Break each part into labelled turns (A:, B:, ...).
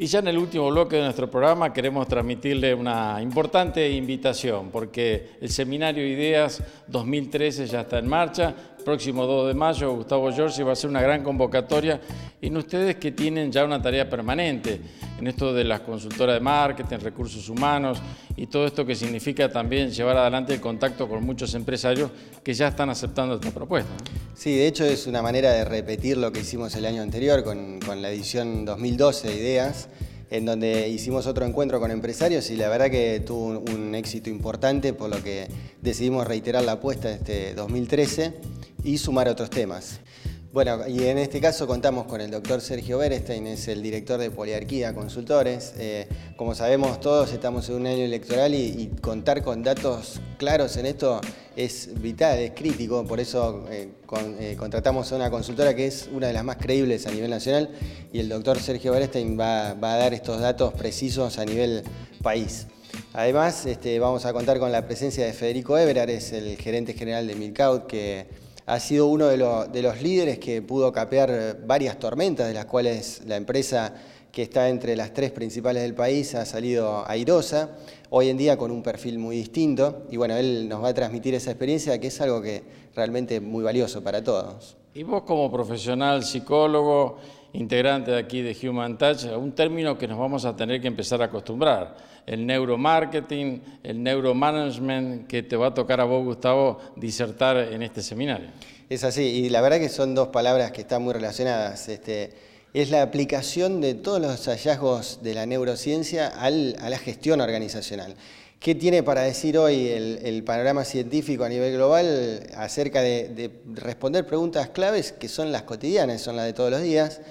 A: Y ya en el último bloque de nuestro programa queremos transmitirle una importante invitación, porque el Seminario Ideas 2013 ya está en marcha. Próximo 2 de mayo, Gustavo Giorgi va a ser una gran convocatoria en ustedes que tienen ya una tarea permanente en esto de las consultoras de marketing, recursos humanos y todo esto que significa también llevar adelante el contacto con muchos empresarios que ya están aceptando esta propuesta.
B: Sí, de hecho es una manera de repetir lo que hicimos el año anterior con, con la edición 2012 de Ideas en donde hicimos otro encuentro con empresarios y la verdad que tuvo un, éxito importante, por lo que decidimos reiterar la apuesta este 2013 y sumar otros temas. Bueno, y en este caso contamos con el doctor Sergio Berestein, es el director de Poliarquía Consultores. Eh, como sabemos todos, estamos en un año electoral y, contar con datos claros en esto es vital, es crítico, por eso eh, eh, contratamos a una consultora que es una de las más creíbles a nivel nacional y el doctor Sergio Berestein va, a dar estos datos precisos a nivel país. Además, este, vamos a contar con la presencia de Federico Everard, es el gerente general de Milcaut, que ha sido uno de, los líderes que pudo capear varias tormentas, de las cuales la empresa que está entre las tres principales del país ha salido airosa, hoy en día con un perfil muy distinto, y bueno, él nos va a transmitir esa experiencia que es algo que realmente muy valioso para todos.
A: Y vos como profesional psicólogo, integrante de aquí de Human Touch, un término que nos vamos a tener que empezar a acostumbrar, el neuromarketing, el neuromanagement, que te va a tocar a vos, Gustavo, disertar en este seminario.
B: Es así, y la verdad que son dos palabras que están muy relacionadas. Este, es la aplicación de todos los hallazgos de la neurociencia a la gestión organizacional. ¿Qué tiene para decir hoy el, panorama científico a nivel global acerca de, responder preguntas claves que son las cotidianas, son las de todos los días?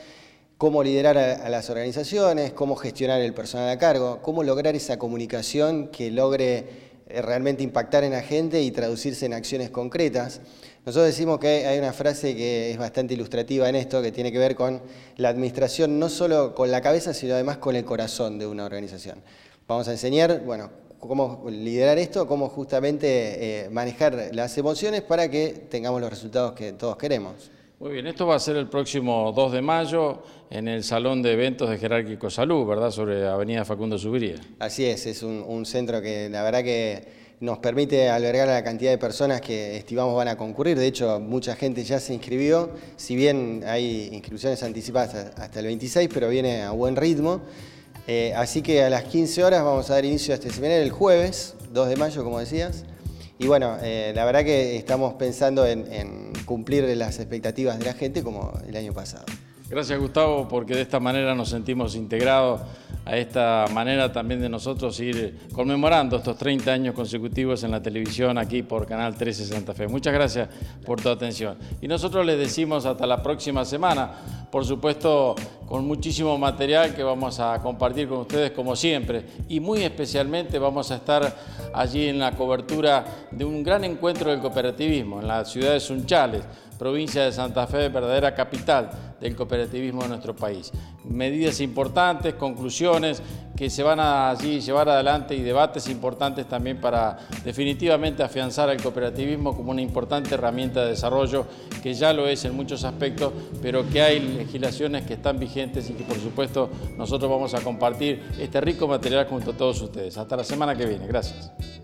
B: Cómo liderar a, las organizaciones, cómo gestionar el personal a cargo, cómo lograr esa comunicación que logre realmente impactar en la gente y traducirse en acciones concretas. Nosotros decimos que hay una frase que es bastante ilustrativa en esto, que tiene que ver con la administración no solo con la cabeza, sino además con el corazón de una organización. Vamos a enseñar, bueno, cómo liderar esto, cómo justamente eh, manejar las emociones para que tengamos los resultados que todos queremos.
A: Muy bien, esto va a ser el próximo 2 de mayo en el Salón de Eventos de Jerárquico Salud, ¿verdad? Sobre Avenida Facundo Subiría.
B: Así es, es un, centro que la verdad que nos permite albergar a la cantidad de personas que estimamos van a concurrir. De hecho, mucha gente ya se inscribió, si bien hay inscripciones anticipadas hasta el 26, pero viene a buen ritmo. Eh, así que a las 15 horas vamos a dar inicio a este seminario el jueves, 2 de mayo, como decías. Y bueno, eh, la verdad que estamos pensando en cumplir las expectativas de la gente como el año pasado.
A: Gracias Gustavo, porque de esta manera nos sentimos integrados a esta manera también de nosotros ir conmemorando estos 30 años consecutivos en la televisión aquí por Canal 13 Santa Fe. Muchas gracias por tu atención. Y nosotros les decimos hasta la próxima semana, por supuesto con muchísimo material que vamos a compartir con ustedes como siempre. Y muy especialmente vamos a estar allí en la cobertura de un gran encuentro del cooperativismo en la ciudad de Sunchales provincia de Santa Fe, verdadera capital del cooperativismo de nuestro país. Medidas importantes, conclusiones que se van a llevar adelante y debates importantes también para definitivamente afianzar al cooperativismo como una importante herramienta de desarrollo que ya lo es en muchos aspectos, pero que hay legislaciones que están vigentes y que por supuesto nosotros vamos a compartir este rico material junto a todos ustedes. Hasta la semana que viene. Gracias.